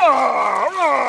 Oh,